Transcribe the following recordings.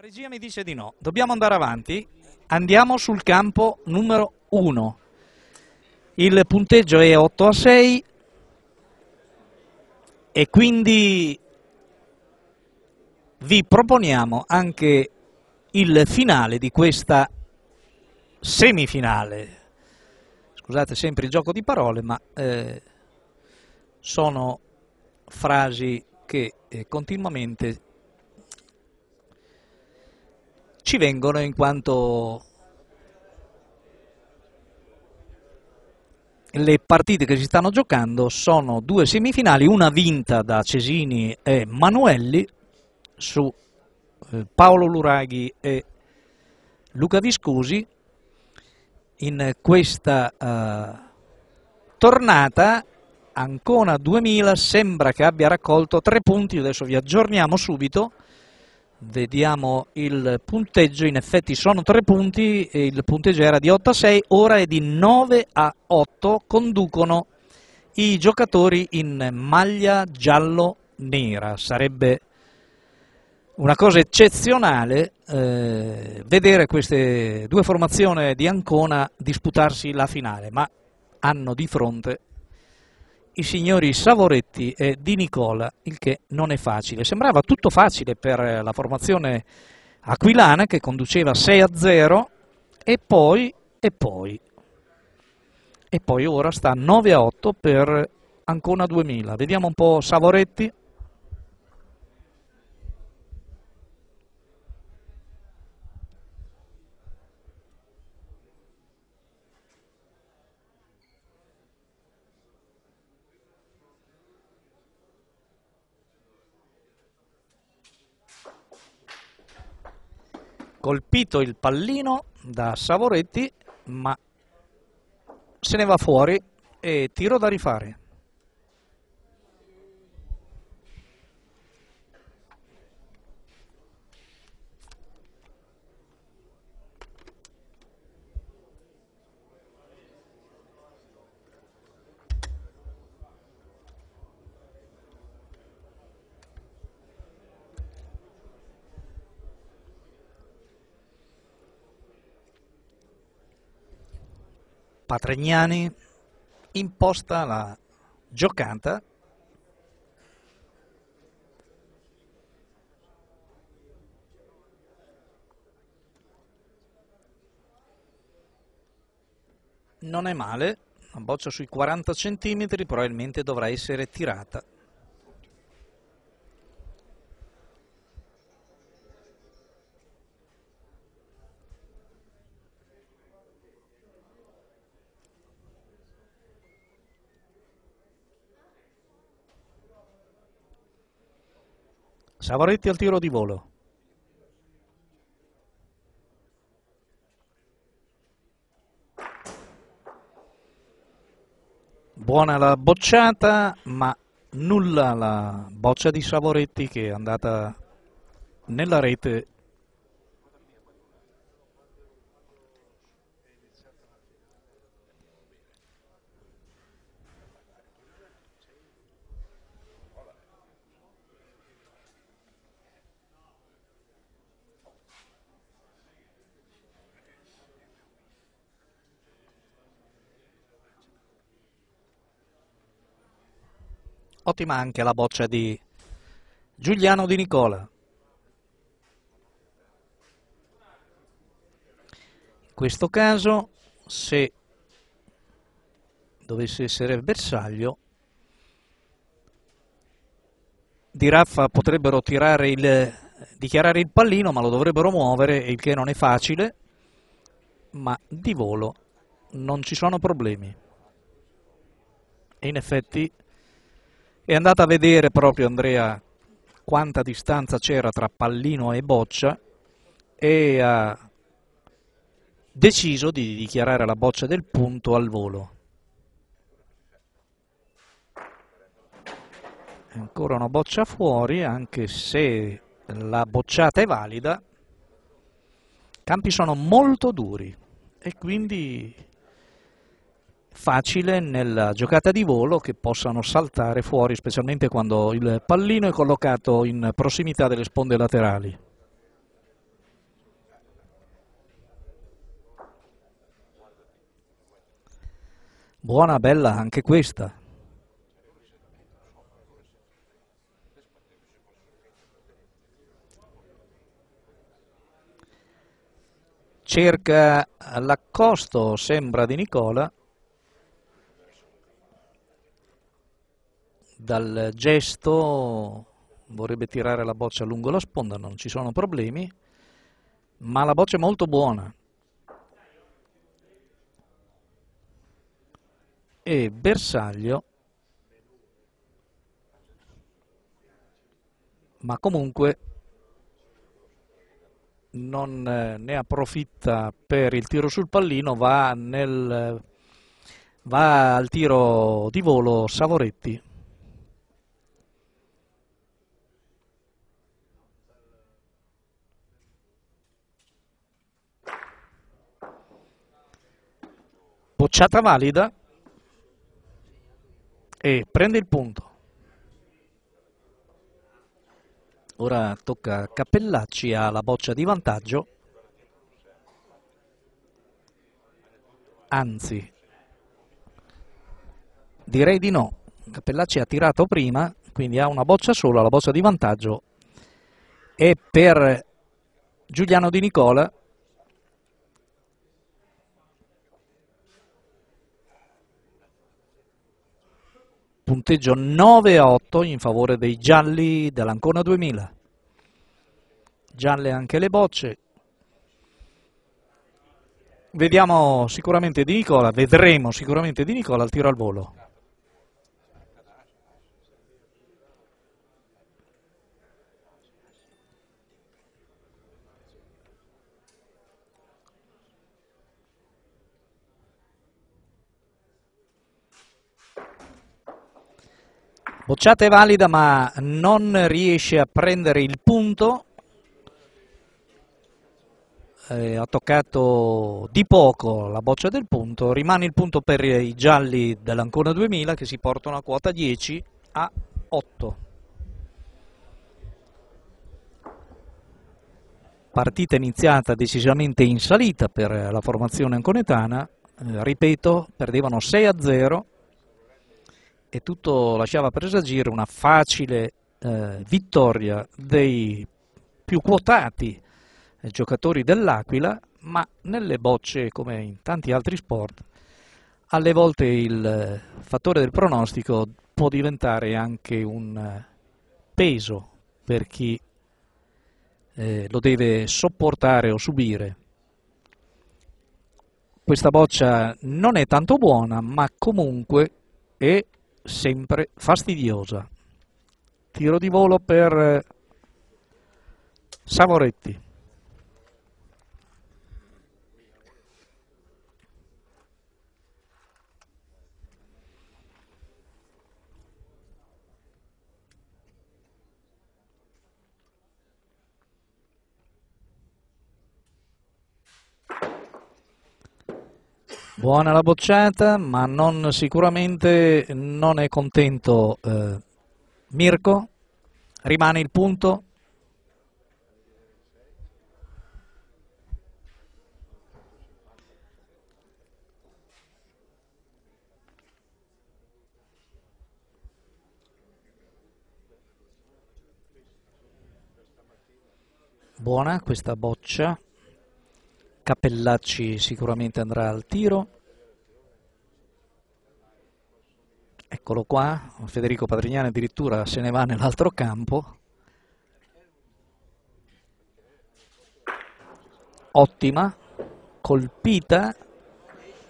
La regia mi dice di no, dobbiamo andare avanti, andiamo sul campo numero 1. Il punteggio è 8 a 6 e quindi vi proponiamo anche il finale di questa semifinale. Scusate sempre il gioco di parole, ma eh, sono frasi che eh, continuamente ci vengono in quanto le partite che si stanno giocando sono due semifinali, una vinta da Cesini e Manuelli su eh, Paolo Luraghi e Luca Viscusi. In questa uh, tornata Ancona 2000 sembra che abbia raccolto tre punti, adesso vi aggiorniamo subito, vediamo il punteggio, in effetti sono tre punti, il punteggio era di 8 a 6, ora è di 9 a 8, conducono i giocatori in maglia giallo-nera, sarebbe una cosa eccezionale eh, vedere queste due formazioni di Ancona disputarsi la finale, ma hanno di fronte i signori Savoretti e Di Nicola, il che non è facile. Sembrava tutto facile per la formazione aquilana che conduceva 6 a 0 e poi, e poi, e poi ora sta 9 a 8 per Ancona 2000. Vediamo un po' Savoretti. Colpito il pallino da Savoretti ma se ne va fuori e tiro da rifare Patrignani imposta la giocata non è male, una boccia sui 40 cm probabilmente dovrà essere tirata. Savoretti al tiro di volo. Buona la bocciata, ma nulla la boccia di Savoretti che è andata nella rete Ottima anche la boccia di Giuliano Di Nicola. In questo caso, se dovesse essere bersaglio, di Raffa potrebbero il, dichiarare il pallino, ma lo dovrebbero muovere, il che non è facile, ma di volo non ci sono problemi. E in effetti è andata a vedere proprio Andrea quanta distanza c'era tra pallino e boccia e ha deciso di dichiarare la boccia del punto al volo. Ancora una boccia fuori, anche se la bocciata è valida. Campi sono molto duri e quindi facile nella giocata di volo che possano saltare fuori, specialmente quando il pallino è collocato in prossimità delle sponde laterali. Buona, bella anche questa. Cerca l'accosto, sembra di Nicola. Dal gesto vorrebbe tirare la boccia lungo la sponda, non ci sono problemi, ma la boccia è molto buona. E bersaglio, ma comunque non eh, ne approfitta per il tiro sul pallino, va, nel, va al tiro di volo Savoretti. Bocciata valida e prende il punto. Ora tocca Cappellacci alla boccia di vantaggio. Anzi, direi di no. Cappellacci ha tirato prima, quindi ha una boccia sola, la boccia di vantaggio è per Giuliano Di Nicola punteggio 9 a 8 in favore dei gialli dell'Ancona 2000. Gialle anche le bocce. Vediamo sicuramente di Nicola, vedremo sicuramente di Nicola al tiro al volo. Bocciata è valida ma non riesce a prendere il punto, eh, ha toccato di poco la boccia del punto, rimane il punto per i gialli dell'Ancona 2000 che si portano a quota 10 a 8. Partita iniziata decisamente in salita per la formazione anconetana, eh, ripeto, perdevano 6 a 0 e tutto lasciava presagire una facile eh, vittoria dei più quotati eh, giocatori dell'Aquila, ma nelle bocce, come in tanti altri sport, alle volte il eh, fattore del pronostico può diventare anche un eh, peso per chi eh, lo deve sopportare o subire. Questa boccia non è tanto buona, ma comunque è sempre fastidiosa. Tiro di volo per eh, Savoretti. Buona la bocciata, ma non, sicuramente non è contento eh, Mirko. Rimane il punto. Buona questa boccia. Cappellacci sicuramente andrà al tiro. Eccolo qua, Federico Padrignani addirittura se ne va nell'altro campo. Ottima, colpita,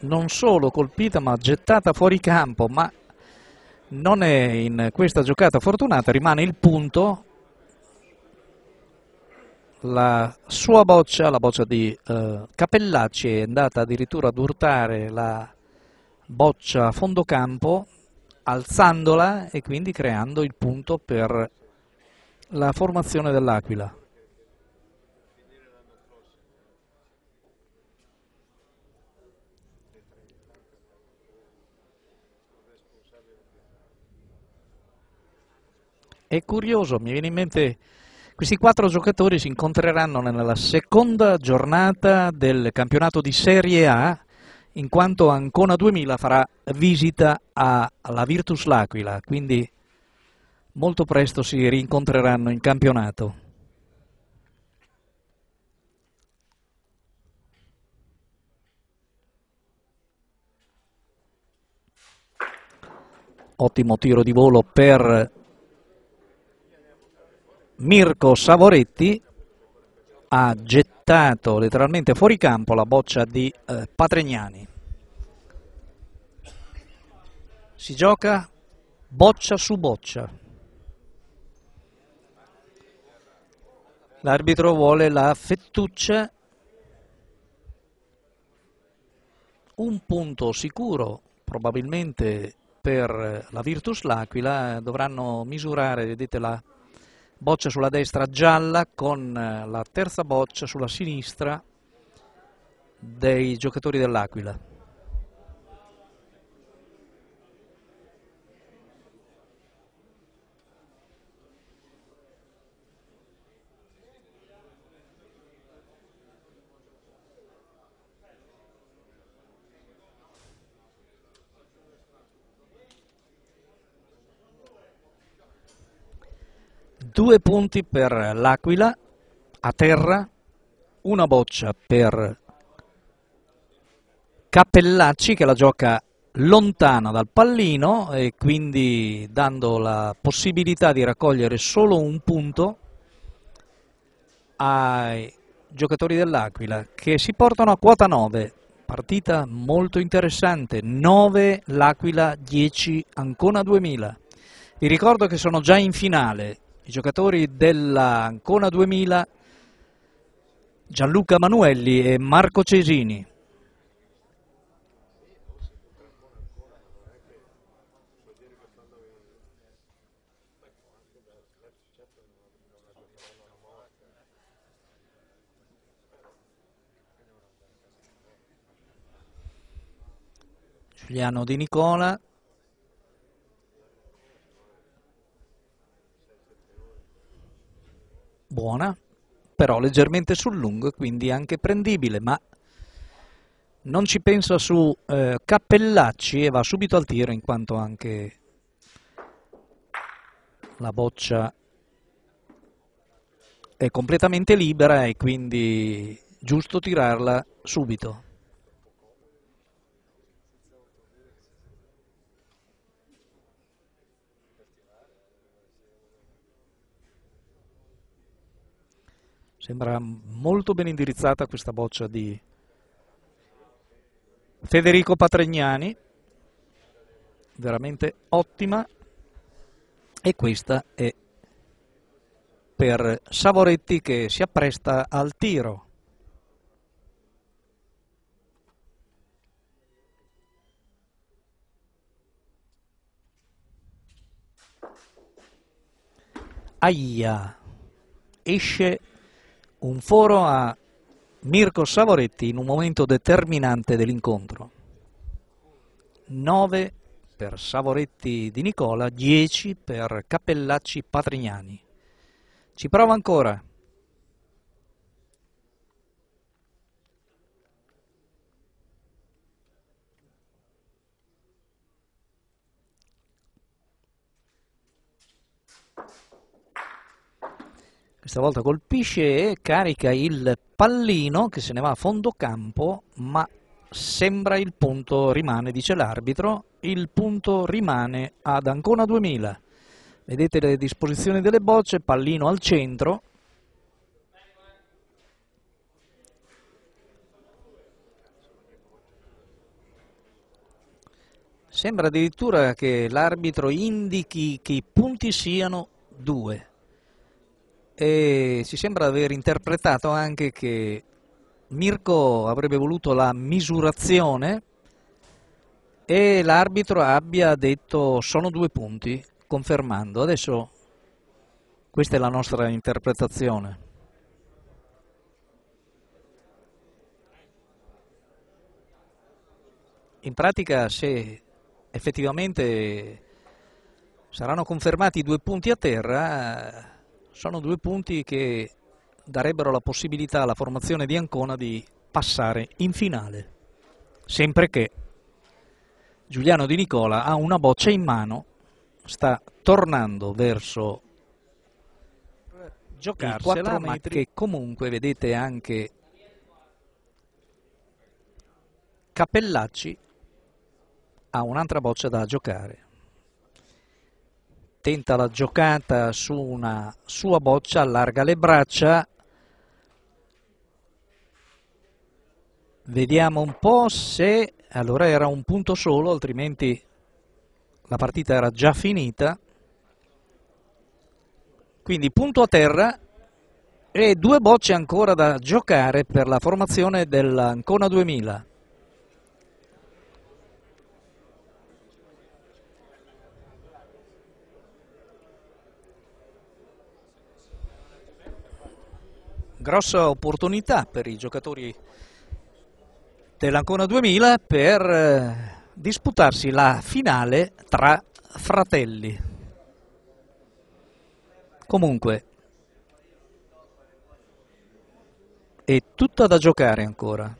non solo colpita ma gettata fuori campo, ma non è in questa giocata fortunata, rimane il punto la sua boccia, la boccia di eh, Capellacci, è andata addirittura ad urtare la boccia a fondo campo, alzandola e quindi creando il punto per la formazione dell'Aquila. È curioso, mi viene in mente questi quattro giocatori si incontreranno nella seconda giornata del campionato di Serie A in quanto Ancona 2000 farà visita alla Virtus L'Aquila, quindi molto presto si rincontreranno in campionato. Ottimo tiro di volo per Mirko Savoretti ha gettato letteralmente fuori campo la boccia di eh, Patregnani. Si gioca boccia su boccia. L'arbitro vuole la fettuccia, un punto sicuro probabilmente per la Virtus L'Aquila, dovranno misurare, vedete la boccia sulla destra gialla con eh, la terza boccia sulla sinistra dei giocatori dell'Aquila. Due punti per l'Aquila a terra, una boccia per Cappellacci che la gioca lontana dal pallino e quindi dando la possibilità di raccogliere solo un punto ai giocatori dell'Aquila che si portano a quota 9 partita molto interessante. 9 l'Aquila 10 Ancona 2000 vi ricordo che sono già in finale i giocatori della Ancona 2000 Gianluca Manuelli e Marco Cesini. Giuliano Di Nicola buona, però leggermente sul lungo, quindi anche prendibile, ma non ci pensa su eh, Cappellacci e va subito al tiro in quanto anche la boccia è completamente libera e quindi giusto tirarla subito. Sembra molto ben indirizzata questa boccia di Federico Patregnani, veramente ottima. E questa è per Savoretti che si appresta al tiro. Aia, esce un foro a Mirko Savoretti in un momento determinante dell'incontro. 9 per Savoretti di Nicola, 10 per Cappellacci Patrignani. Ci prova ancora. Questa volta colpisce e carica il pallino che se ne va a fondo campo ma sembra il punto rimane dice l'arbitro. Il punto rimane ad Ancona 2000 vedete le disposizioni delle bocce pallino al centro. Sembra addirittura che l'arbitro indichi che i punti siano due e ci sembra aver interpretato anche che Mirko avrebbe voluto la misurazione e l'arbitro abbia detto sono due punti, confermando. Adesso questa è la nostra interpretazione. In pratica se effettivamente saranno confermati i due punti a terra sono due punti che darebbero la possibilità alla formazione di Ancona di passare in finale. sempre che Giuliano Di Nicola ha una boccia in mano, sta tornando verso giocarsela, ma che comunque vedete anche Cappellacci ha un'altra boccia da giocare. Tenta la giocata su una sua boccia, allarga le braccia. Vediamo un po' se... Allora era un punto solo, altrimenti la partita era già finita. Quindi punto a terra e due bocce ancora da giocare per la formazione dell'Ancona 2000. Grossa opportunità per i giocatori dell'Ancona 2000 per eh, disputarsi la finale tra fratelli. Comunque, è tutta da giocare ancora.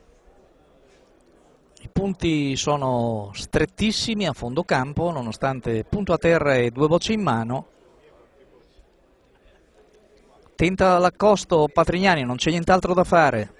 I punti sono strettissimi a fondo campo, nonostante punto a terra e due bocce in mano. Tenta l'accosto Patrignani, non c'è nient'altro da fare.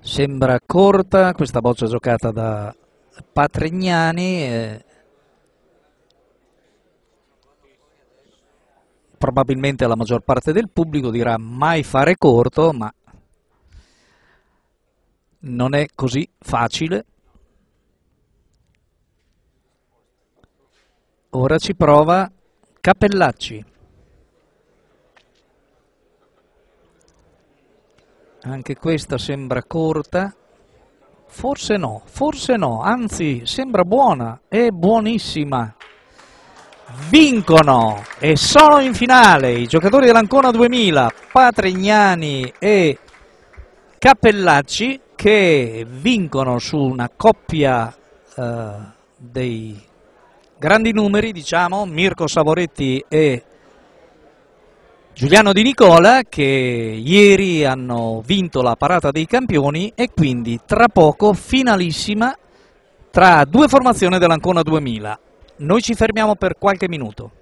Sembra corta questa boccia giocata da Patrignani. Eh, probabilmente la maggior parte del pubblico dirà mai fare corto, ma non è così facile. Ora ci prova Cappellacci. Anche questa sembra corta. Forse no, forse no, anzi sembra buona, è buonissima vincono e sono in finale i giocatori dell'Ancona 2000, Patrignani e Cappellacci che vincono su una coppia eh, dei grandi numeri, diciamo, Mirko Savoretti e Giuliano Di Nicola che ieri hanno vinto la parata dei campioni e quindi tra poco finalissima tra due formazioni dell'Ancona 2000. Noi ci fermiamo per qualche minuto.